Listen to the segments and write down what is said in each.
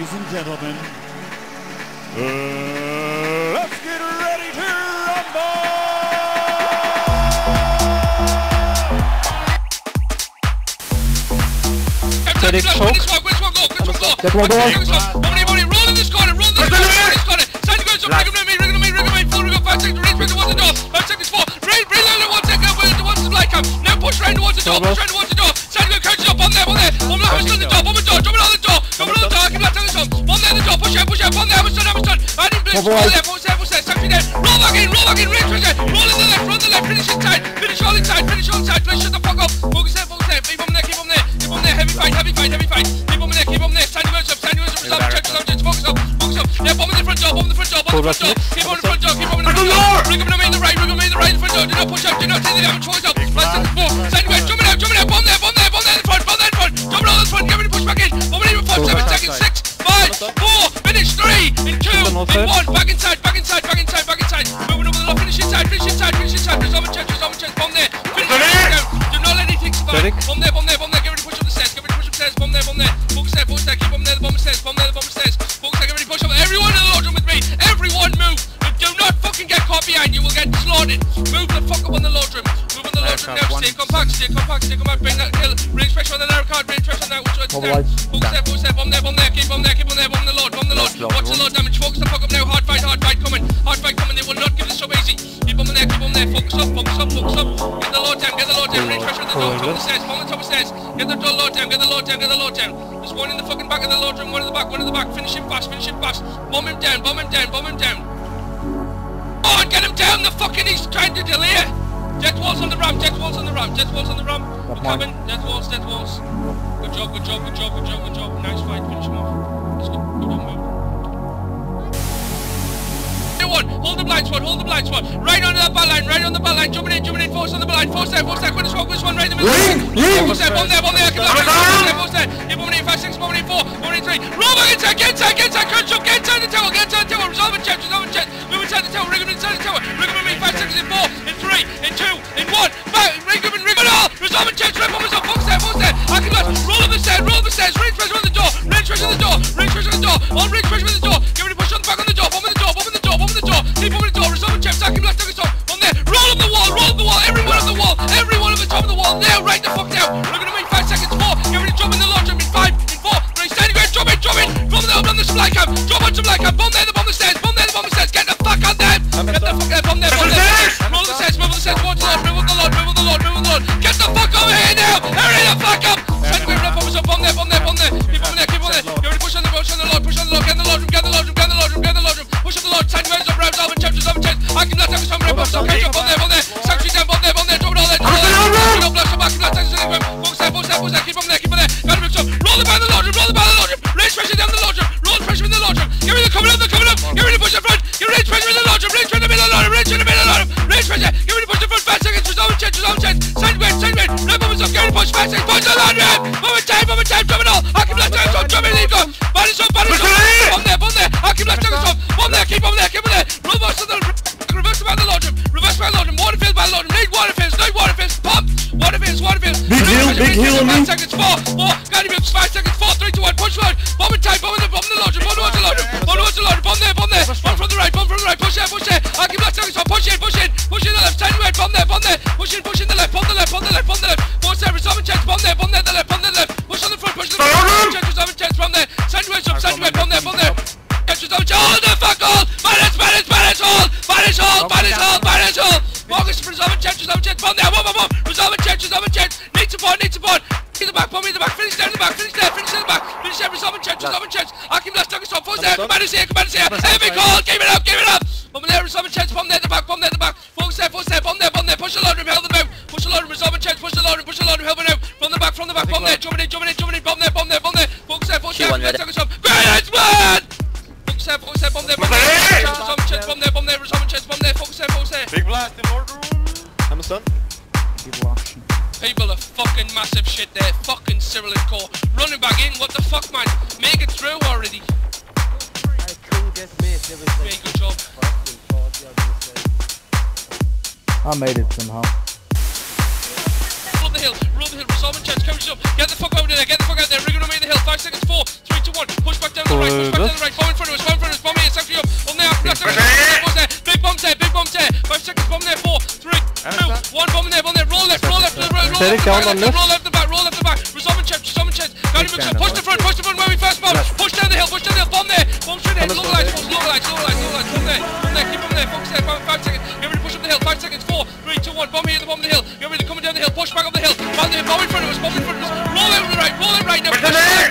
ladies and gentlemen, uh, let's get ready to rumble! Which Chalk. one, which one, one go, which one go? That one go. Money, money, roll in this corner, roll in this corner, roll in this corner. Sandy goes up, ring him to me, ring him to me, ring him to full ring up, five seconds, range, range, towards the door, five seconds, four, rain, rain, rain, one second, one towards the black cap. Now push towards the door, push towards the door. Catch up, on there, on there, on there, hammer's on the door, on the door, hammer's on, hammer's on. I didn't blitz, Cover roll right. there, push there, push there, roll back in, roll back in, range, range, roll in the left, roll in the left, finish inside, finish all inside, finish all inside, finish shut the fuck up, focus there, focus there, keep on there, keep on there, keep on there, heavy fight, heavy fight, heavy fight, keep on there, keep on there, Sandy goes up, Sandy goes up, check, resolve, check, focus up, focus up, yeah, bomb in the front door, bomb in the front door, bomb in the front door, keep on the front door, keep on pressure on that, which one's Cover focus there, focus there, bomb there, bomb there, keep bomb there, keep bomb there, bomb the lord, bomb the lord, watch the lord damage, focus the fuck up now, hard fight, hard fight coming, hard fight coming, they will not give this so easy, keep bomb there, keep bomb there, focus up, focus up, focus up, get the lord down, get the lord down, range pressure on the door, top of the stairs, bomb the top of the stairs, get the lord down, get the lord down, get the lord down, there's one in the fucking back of the lord room, one in the back, one in the back, finish him fast, finish him fast, bomb him down, bomb him down, bomb him down, on, get him down, the fucking, he's trying to delay it. Jet walls on the ramp, jet walls on the ramp, jet walls on the ramp. We're Coming, jet walls, jet walls. Good job, good job, good job, good job, good job. Nice fight, finish him off. Let's go, go down, move. One, hold the blind spot, hold the blind spot. Right on that ball line, right on the ball line, jumping in, jumping in, force on the ball line, force there, force there, quick smoke, this one right in the middle. Force there, bomb there, bomb there, keep on force on me. five seconds, four, four, him, five seconds, four, three, two, one, push load, bomb in time, bomb in the, bomb in the room, bomb towards the room, bomb towards the room, bomb there, bomb there, bomb from the right, bomb from the right, push there, push there, I can blast seconds, push in, push in, push in the left, side right, bomb there, bomb there, push in, push in the left, bomb the left, bomb the left, bomb resolve and chance, resolve and chance, I can blast, target stop, force there, commander's here, commander's here, heavy call, give it up, give it up, resolve and chance, bomb there the back, bomb there the back, focus there, focus there, bomb there, bomb there, push the load room, help them out, push the load room, resolve and chance, push the load room, push the load room, help them out, from the back, from the back, bomb there, jumping in, jumping in, jumping in, Roll down on this. Roll left the back, roll left and back. Resolving chest, resolving chest. Guy moves up. Push the front, push the front where we first bomb. Push down the hill, push down the hill. Bomb there. Bomb straight there. Localize, bomb, localize, localize, localize. Bomb there. Bomb there, keep him there. Focus there. Five, five seconds. Get ready to push up the hill. Five seconds. Four, three, two, one. Bomb here at the bottom of the hill. Get ready to come down the hill. Push back up the hill. Bomb there. Bomb in front of us. Bomb in front of us. Roll out right, roll out right. Now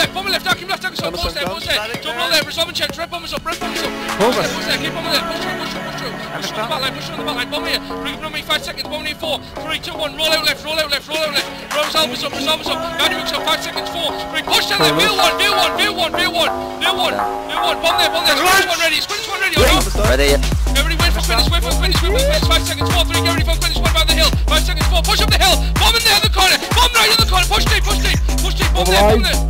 left, bomb left, duck Keep left, duck himself, pause there, pause there. Jump block there, resolve and check, tread, bomb himself, break bomb himself. Pause there, pause there, keep bomb there, push through, push push. Push on the back line, push on the back line, bomb here. Bring bomb me five seconds, bomb in roll out left, roll out left, roll out left. Resolve himself, resolve himself, guard him himself, five seconds, four, three, push there, new one, new one, new one, new one, new one, new one, bomb there, bomb there, squint one ready, squint one ready, or? Ready. Everybody wait for finish, wait for finish, wait for finish, five seconds, four, three, get ready for finish, one by the hill, five seconds, four, push up the hill, bomb in there in the corner, bomb right in the corner, push deep, push deep, push deep, bomb there, bomb there.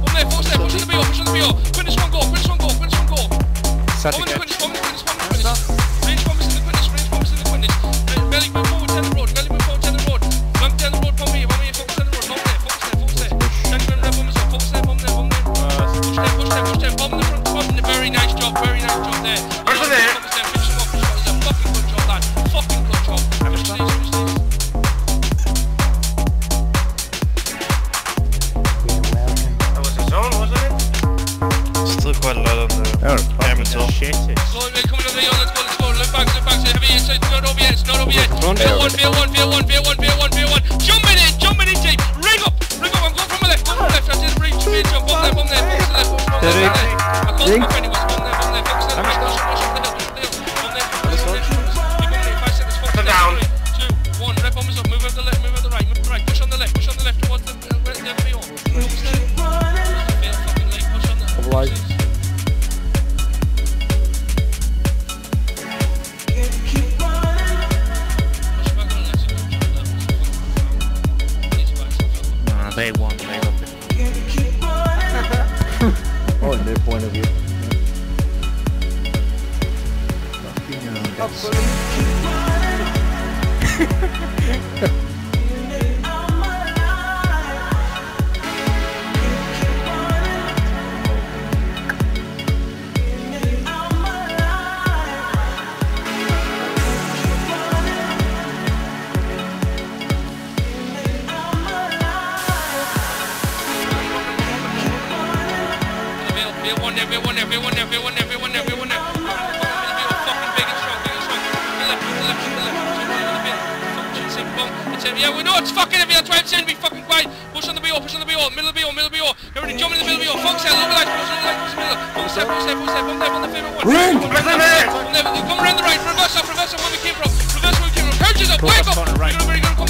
right.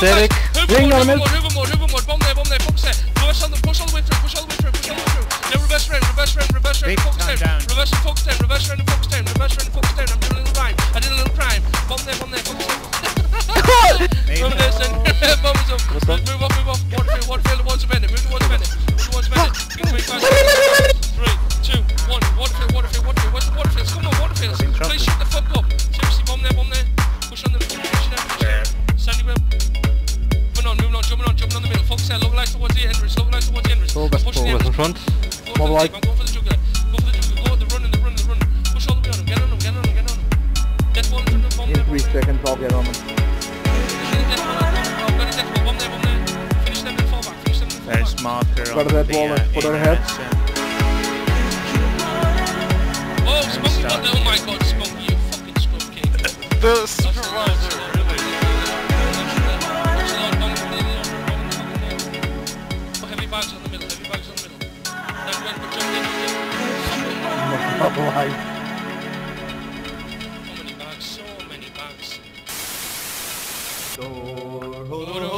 sterk. like Run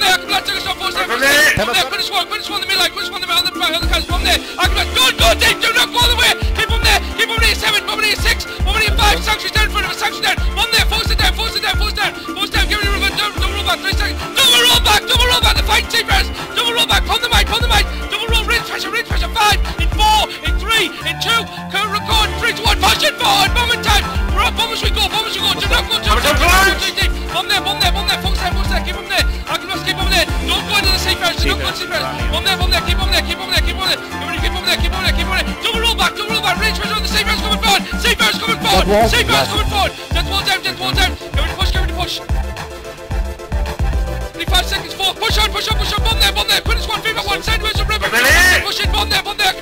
From there, from there. Akablat take a shot. There, force there. From there, finish one, finish one. The mid line, finish one. The on the right, on the cards. From there. Akablat, go, go, deep. Do not go all the way. Keep from there. Keep from there. Seven, from there. Six, from there. Five. Sanctuary's down in front of us. Sanctuary's down. From there. Force it down, force it down, force it down. Force down. Give it a run. Double, double roll back. Three seconds. Double roll back. Double roll back. The fight seekers. Double roll back. Pon the mic. Pon the mic. Double roll. Rinse pressure. Rinse pressure. Five. In four. In three. In two. Current record. Three to one. Push it forward. Moment time. We're up. Bomb as we go. Bomb as we go. Do not go too deep. deep. Bomb there. Bomb there. Bomb there. Focus house. Don't go into the. Bomb there. Bomb there. Keep them there. Keep them there. Keep them there. Everybody keep them there. Keep them there. Keep them there. Double roll back. Double roll back. Range pressure on the safe house coming forward. Safe house coming forward. wall. Safe house coming forward. Death wall down. Death wall down. Everybody push. Everybody push. 25 seconds, four, push on, push on, push on, bomb there, bomb there, Put finish one, fever one, sideways from river, push in, bomb there, bomb there,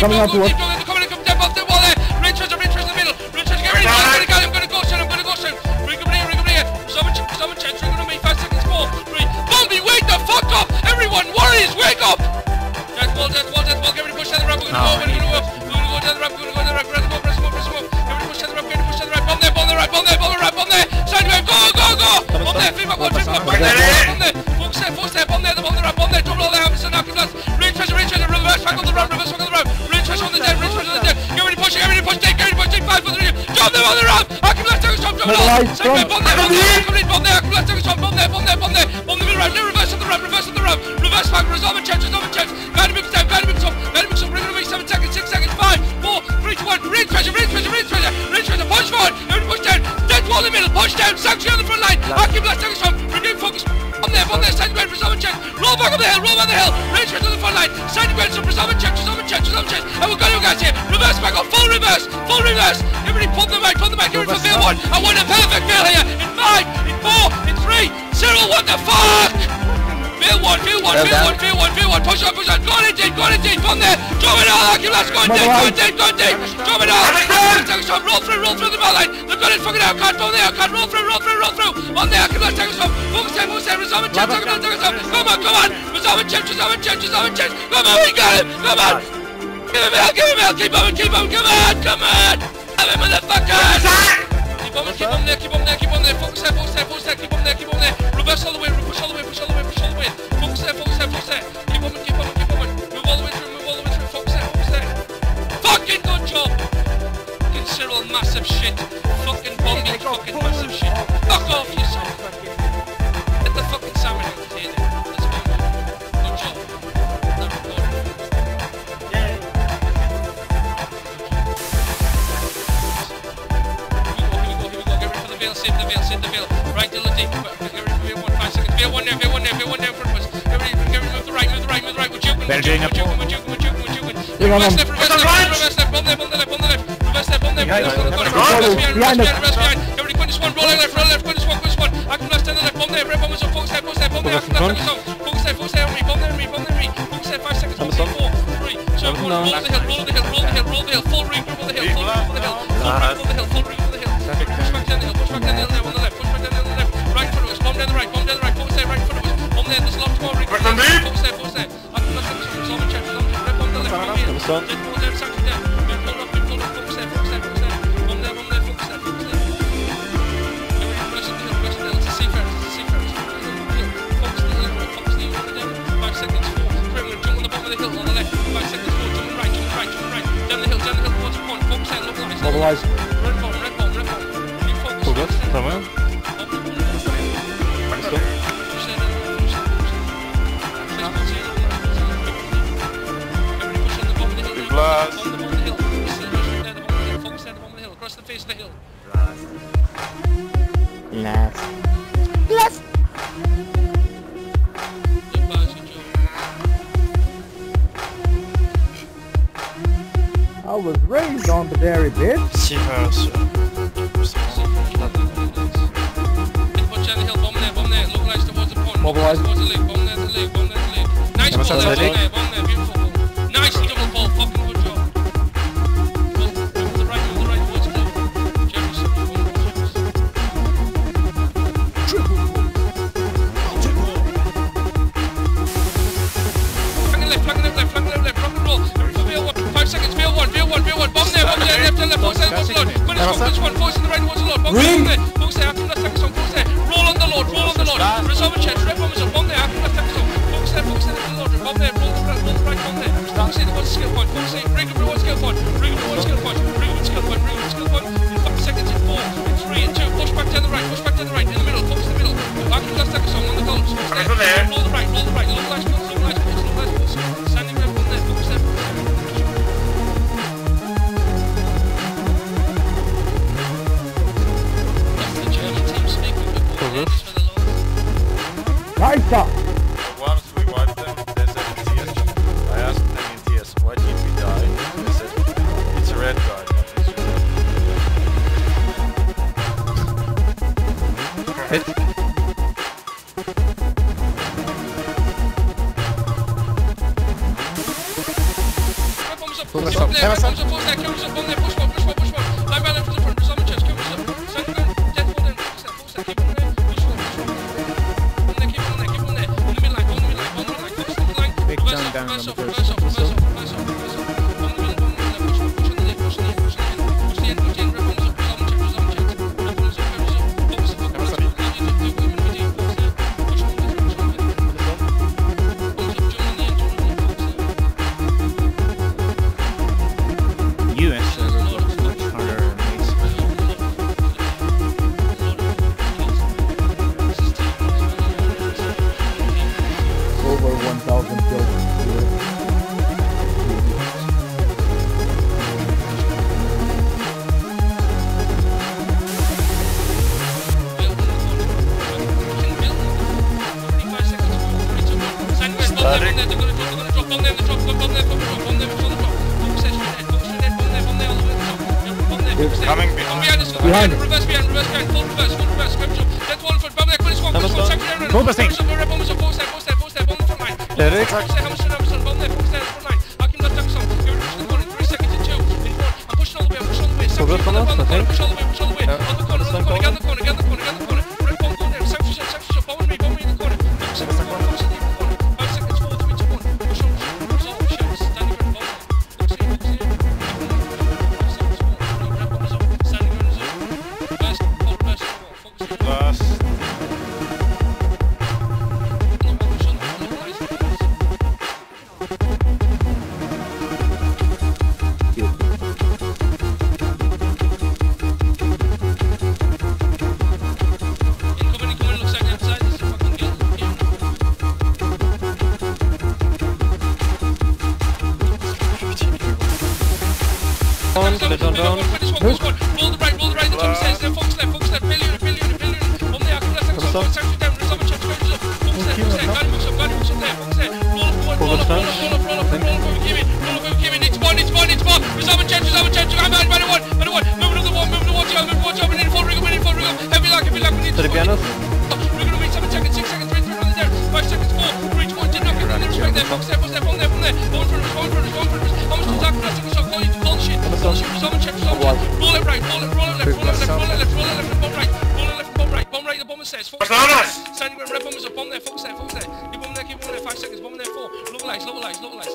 Coming go to us. Dead the middle, push down, sanctuary on the front line, Aki blast, take a jump, renew focus, on there, on there, side ground, resolve and change, roll back on the hill, roll back the hill, range pressure on the front line, side ground, resolve and change, resolve and change, resolve and we've got you guys here, reverse back up, full reverse, full reverse, everybody pull the mic, pull the mic, everybody for field one, I want a perfect field here, in five, in four, in three, zero, what the fuck? Field one, field one, field one, field one, field one, push on, push on, go on in deep, go on in deep, from there, drop it all, Aki blast, go in deep, go in deep, go in deep, drop it all, take a shot, roll through, roll through the ball line, they've got it. Fucking out, can't, from there, can't, roll through, roll through, roll through, on there, Aki blast, take a shot, focus there, focus there, resolve and check, take a shot, take a shot, come on, come on, resolve and check, resolve and check, resolve and check, come on, we got him, come on, give him out, give him out, keep on, keep on, come on, come on, have him, motherfuckers! Keep on, keep on there, keep on there, keep on there, focus there, focus there, focus there, keep on there, keep on there, reverse all the way, push all the way, push all the way, push all the way, focus there, focus there, focus there, keep on, keep on, keep on, move all the way through, move all the way through, focus there, focus there. Fucking good job! Fucking Cyril, massive shit. Fucking Bungie, fucking massive shit. Fuck off yourself. Get one, five seconds. Veil one there, veil one there, veil one there in front of us. Get ready, get ready, move the right, move the right, move the right. We're juking, we're juking, we're juking, we're juking, we're juking, we're juking. Hang on, Reverse left, reverse left, reverse left, bomb there, bomb there, bomb there, reverse left, bomb there, bomb there, bomb there, reverse behind, reverse Behind behind, us. reverse behind. Everybody quit this one, roll left, roll left, quit this one, quit this one. I can blast down the left, bomb there, red bomb is on, focus there, focus there, bomb there, I can blast down the zone. Focus there, focus there on me, bomb there on me, bomb there on me. Focus there, five seconds, one, two, four, three, two, one, roll the hill, roll the hill, roll the hill, roll the hill, full regroup on the hill, full regroup on the hill, full regroup on the hill, full regroup on the hill. Push back down the hill, push back down the hill now on the left, push back down the hill on the left, right in front of us, bomb down the right, bomb down the right, there, there's long ball. Rick from deep. There, box there. I've got some sort of solid check. Long ball, the left. Red ball there, second there. There, box there, there. One one there, box Otherwise. Red ball, red ball, red ball. New focus. Progress, tamam. was raised on the dairy, bitch. See her, sir. Mobilize. Mobilize. Coming behind. Behind. Reverse behind, reverse behind, full reverse, full reverse, grip jump. Dead wall in front, bomb like, police one, police one, check with everyone. Bomb busting. Bomb busting, bomb busting, bomb busting, bomb busting, bomb busting, bomb busting, bomb busting, bomb busting, Sobrou pra nós, tá bem? Puxa o lume, puxa o lume. Anda o corner, anda o corner, anda o corner, anda o corner. god, oh god. Roll the right, roll the right, the top says, There, Fox left, Fox left. Billion, billion, billion. On the arc, left, left, left. Sanctuary down, resolve, chapter, go, resolve. Fox left, Fox left. Guardian Fox up, Guardian Fox up there, Fox there. Roll up, roll up, roll up, roll up, roll up, roll up over Kimmy. Roll up over Kimmy. It's one, it's one, it's one. Resolve and change, resolve and change. I'm out, man, one, man, one. Move another one, move another one, move another one. Jump in, full ring, win in, full ring. Heavy luck, heavy luck. We need to be honest. We're gonna wait seven seconds, six seconds, three, three, one there. Five seconds, four. Reach one, did not get the next back there. Fox there, Fox there, from there, from there. One for the, one for the. four. Personas! Standing ground, red bomb is a bomb there, fox there, fox there. Keep bomb there, keep bomb there, five seconds, bomb there, four. Low lights, low lights, low lights.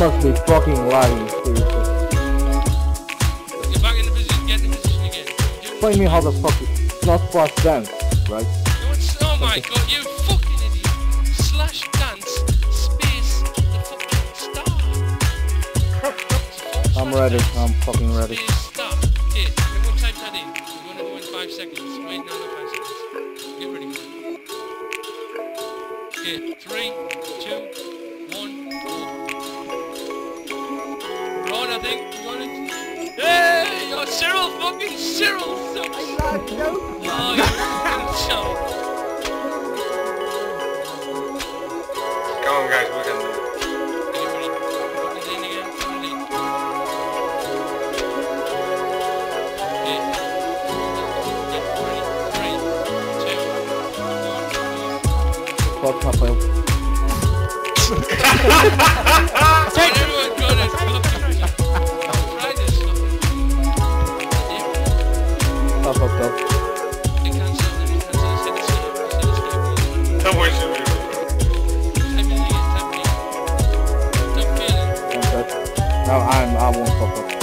Must, be fucking lying. Seriously. Get back in the position, get in the position again. Explain me how the fuck it's not fast dance, right? No, oh my god, you fucking idiot. Slash dance, space, the fucking star. I'm ready. I'm fucking ready. Space, Ron, I think you. Hey, you're Cyril, fucking Cyril. So Oh, you fucking show. Come on, guys, we can do it. Get ready. No, I'm, I won't fuck up.